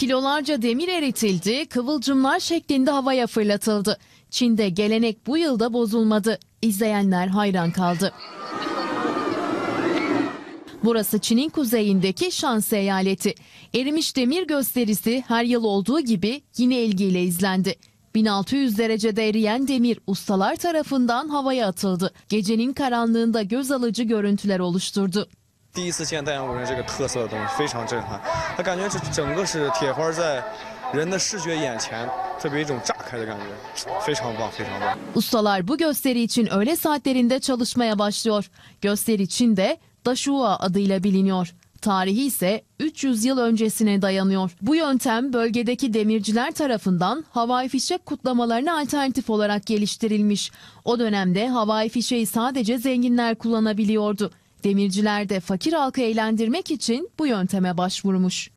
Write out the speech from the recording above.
Kilolarca demir eritildi, kıvılcımlar şeklinde havaya fırlatıldı. Çin'de gelenek bu yılda bozulmadı. İzleyenler hayran kaldı. Burası Çin'in kuzeyindeki Şansı eyaleti. Erimiş demir gösterisi her yıl olduğu gibi yine ilgiyle izlendi. 1600 derecede eriyen demir ustalar tarafından havaya atıldı. Gecenin karanlığında göz alıcı görüntüler oluşturdu. 第一次见太阳五仁这个特色的东西，非常震撼。它感觉这整个是铁花在人的视觉眼前，特别一种炸开的感觉，非常棒，非常棒。 Ustalar bu gösteri için öğle saatlerinde çalışmaya başlıyor. Gösteri Çin'de Daşua adıyla biliniyor. Tarihi ise 300 yıl öncesine dayanıyor. Bu yöntem bölgedeki demirciler tarafından havai fişek kutlamalarına alternatif olarak geliştirilmiş. O dönemde havai fişeği sadece zenginler kullanabiliyordu. Demirciler de fakir halkı eğlendirmek için bu yönteme başvurmuş.